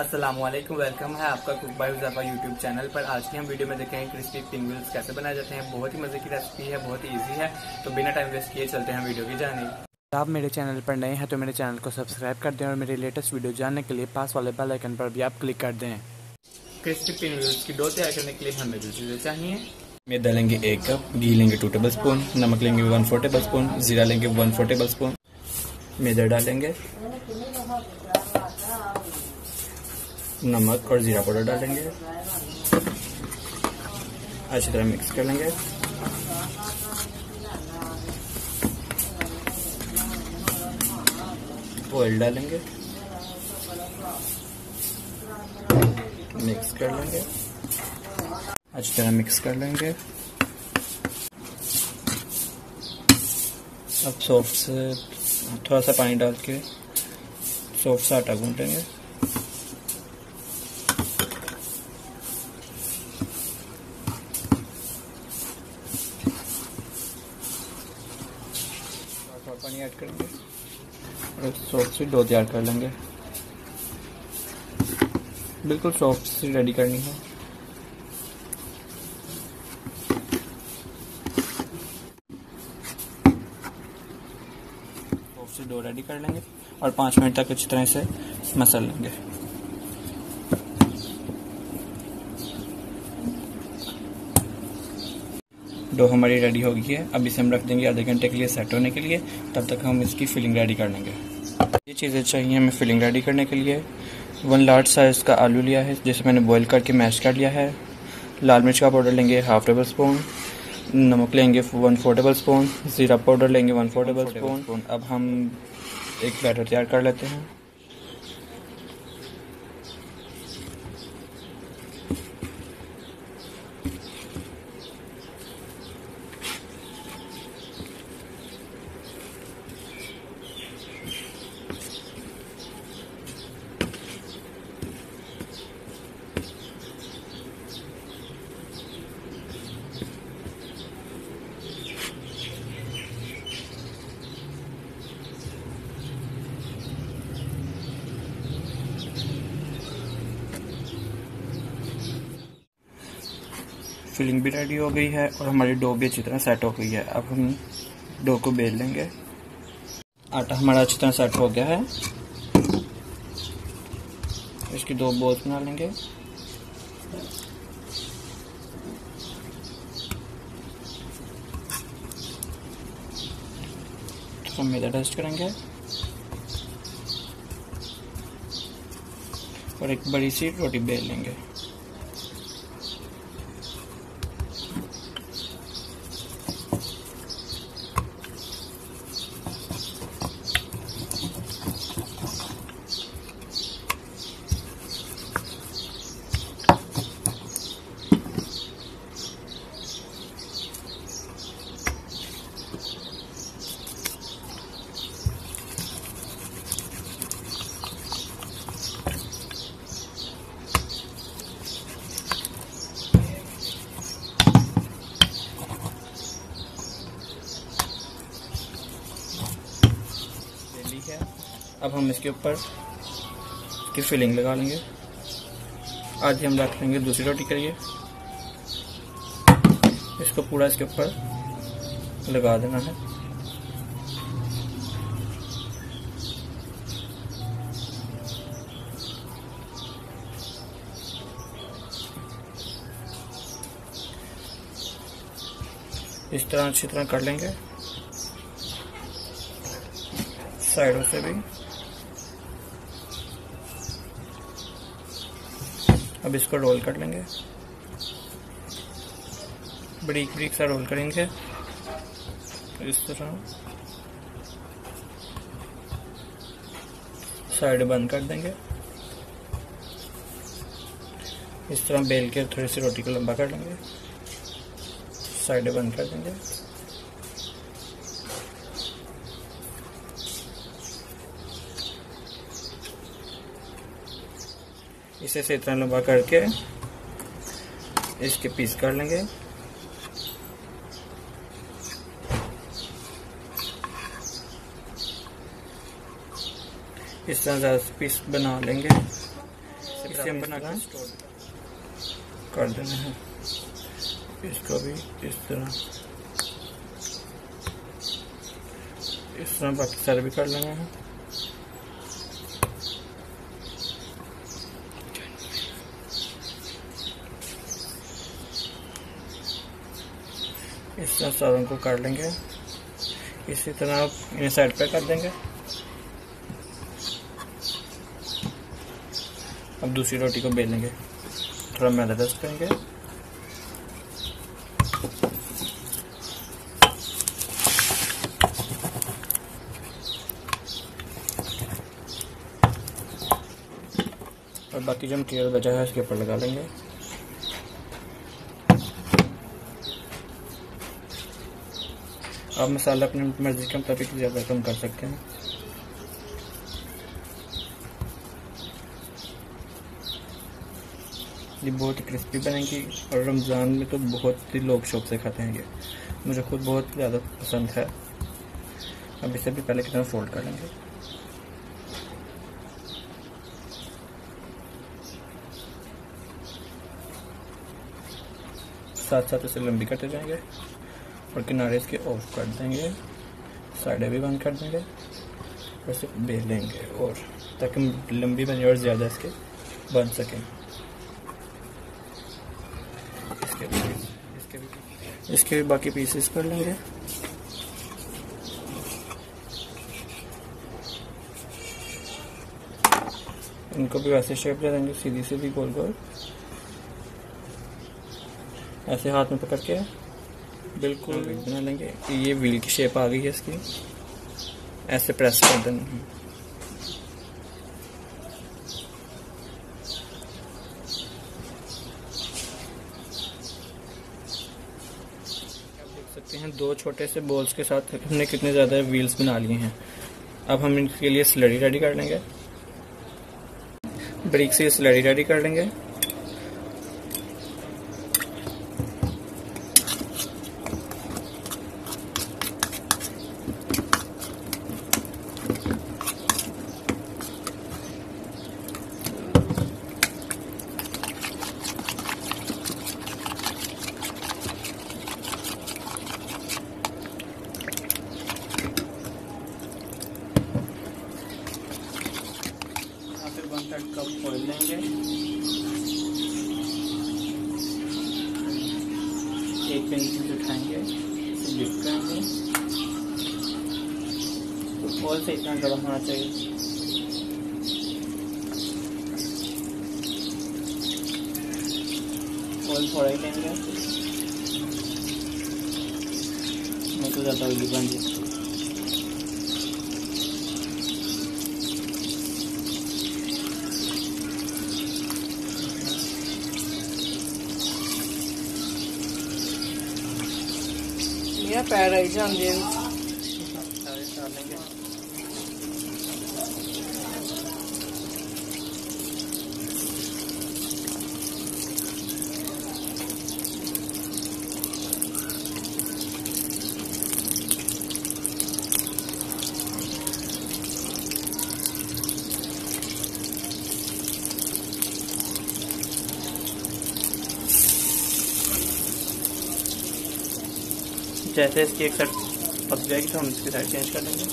Aslam welcome है आपका cook by Huzaifa YouTube channel पर। आज की हम वीडियो में देखेंगे क्रिस्पी पिंगल्स कैसे बनाए जाते हैं। बहुत ही मज़े की रेसिपी है बहुत ही इजी है। तो बिना टाइम वेस्ट किए चलते हैं वीडियो की जाने आप मेरे चैनल पर नए हैं तो मेरे चैनल को सब्सक्राइब कर दें और मेरे लेटेस्ट वीडियो जानने के लिए पास वाले बेल आइकन पर भी आप क्लिक कर दें। क्रिस्पी पिंगल्स की डो तैयार करने के लिए हमें जो चीज़ें चाहिए। मैदा लेंगे एक कप घी लेंगे टू टेबल स्पून नमक लेंगे वन फोर टेबल स्पून जीरा लेंगे वन फोर टेबल स्पून मैदा डालेंगे। नमक और ज़ीरा पाउडर डालेंगे। अच्छी तरह मिक्स कर लेंगे। ऑयल डालेंगे। मिक्स कर लेंगे। अच्छी तरह मिक्स कर लेंगे। अब सॉफ्ट से थोड़ा सा पानी डाल के सॉफ्ट सा आटा गूंटेंगे पानी ऐड करेंगे। और सॉफ्ट सी डो तैयार कर लेंगे। बिल्कुल सॉफ्ट सी रेडी करनी है। सॉफ्ट सी डो रेडी कर लेंगे और पाँच मिनट तक अच्छी तरह से मसल लेंगे। डो हमारी रेडी हो गई है। अब इसे हम रख देंगे आधे घंटे के लिए सेट होने के लिए। तब तक हम इसकी फिलिंग रेडी कर लेंगे। ये चीज़ें चाहिए हमें फिलिंग रेडी करने के लिए। वन लार्ज साइज़ का आलू लिया है, जिसे मैंने बॉईल करके मैश कर लिया है। लाल मिर्च का पाउडर लेंगे हाफ़ टेबल स्पून नमक लेंगे वन फोर टेबल स्पून ज़ीरा पाउडर लेंगे वन फोर टेबल स्पून अब हम एक बैटर तैयार कर लेते हैं। फिलिंग भी रेडी हो गई है और हमारी डो भी अच्छी तरह सेट हो गई है। अब हम डो को बेल लेंगे। आटा हमारा अच्छी तरह सेट हो गया है। इसकी दो बोल्स बना लेंगे। तो मैदा टेस्ट करेंगे। और एक बड़ी सी रोटी बेल लेंगे। है। अब हम इसके ऊपर की फिलिंग लगा लेंगे। आधी हम रख लेंगे दूसरी रोटी के लिए। इसको पूरा इसके ऊपर लगा देना है। इस तरह अच्छी तरह कर लेंगे। साइडों से भी। अब इसको रोल कर लेंगे। ब्रिक ब्रिक सा रोल करेंगे। इस तरह। साइड बंद कर देंगे। इस तरह बेल के थोड़ी सी रोटी को लंबा कर लेंगे। साइड बंद कर देंगे। इसे से इतना लंबा करके इसके पीस कर लेंगे। इस तरह ज़्यादा पीस बना लेंगे। इसे बना कर देना है। इसको भी इस तरह। इस तरह बाकी सारे भी कर लेना है इस तरह सारों को काट लेंगे। इसी तरह आप इन्हें साइड पे कर देंगे। अब दूसरी रोटी को बेलेंगे। थोड़ा मैदा डस्ट करेंगे। और बाकी जो मटीरियल बचा है उसके ऊपर लगा लेंगे। आप मसाला अपनी मर्ज़ी के मुताबिक ज़्यादा कम कर सकते हैं। ये बहुत ही क्रिस्पी बनेगी और रमज़ान में तो बहुत ही लोग शौक से खाते हैं ये। मुझे खुद बहुत ज़्यादा पसंद है। अब इसे भी पहले की तरह फोल्ड कर लेंगे। साथ साथ इसे लंबी करते जाएँगे। और किनारे इसके ऑफ़ कर देंगे। साइडें भी बंद कर देंगे। और इसे बेलेंगे और ताकि लंबी बने और ज़्यादा इसके बन सकें। इसके भी इसके भी इसके भी बाकी पीसेस कर लेंगे। इनको भी वैसे शेप दे देंगे सीधी सीधी गोल गोल ऐसे हाथ में पकड़ के बिल्कुल। बना लेंगे ये व्हील की शेप आ गई है इसकी। ऐसे प्रेस कर देना। सकते हैं, दो छोटे से बॉल्स के साथ हमने कितने ज़्यादा व्हील्स बना लिए हैं। अब हम इनके लिए स्लरी रेडी कर लेंगे। ब्रिक से स्लरी रेडी कर लेंगे। वन थर्ड कप ऑयल लेंगे एक पेंसिल उठाएँगे इसे डिप करेंगे ऑयल से इतना गर्म होना चाहिए। ऑयल थोड़ा ही लेंगे। नहीं तो ज़्यादा बन जाए 摆了一下你 जैसे इसकी एक साइड पक जाएगी तो हम इसकी साइड चेंज कर देंगे।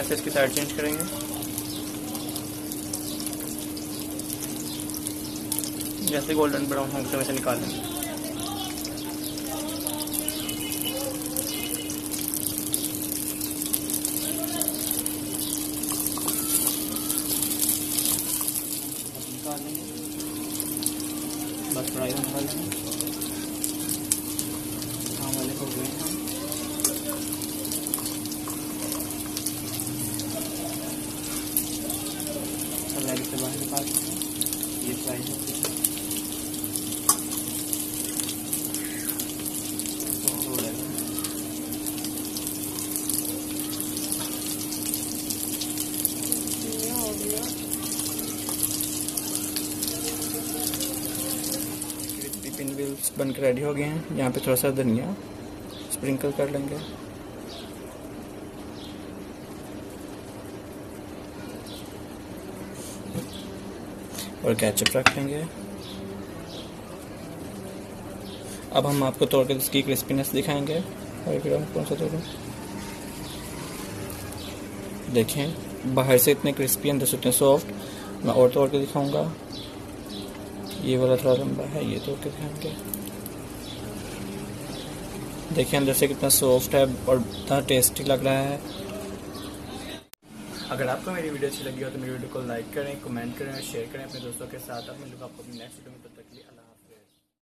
ऐसे इसकी साइड चेंज करेंगे। जैसे गोल्डन ब्राउन होंगे तो वैसे निकाल लेंगे निकाल लेंगे बस फ्राई निकाल लेंगे हाँ वाले हो गए हैं सलाइड से बाहर निकाल लेंगे ये फ्राई हो गया बनकर रेडी हो गए हैं। यहाँ पे थोड़ा सा धनिया स्प्रिंकल कर लेंगे। और कैचअप रख लेंगे। अब हम आपको तोड़ के इसकी क्रिस्पीनेस दिखाएँगे। और कौन सा तोड़ूँ देखें, बाहर से इतने क्रिस्पी अंदर से इतने सॉफ्ट मैं और तोड़ के दिखाऊँगा। ये वाला थोड़ा लंबा है, ये तोड़ के दिखाएँगे। देखिए अंदर से कितना सॉफ्ट है और इतना टेस्टी लग रहा है। अगर आपको मेरी वीडियो अच्छी लगी हो तो मेरी वीडियो को लाइक करें कमेंट करें शेयर करें अपने दोस्तों के साथ। मिलूँगा लोग आपको अपनी नेक्स्ट वीडियो में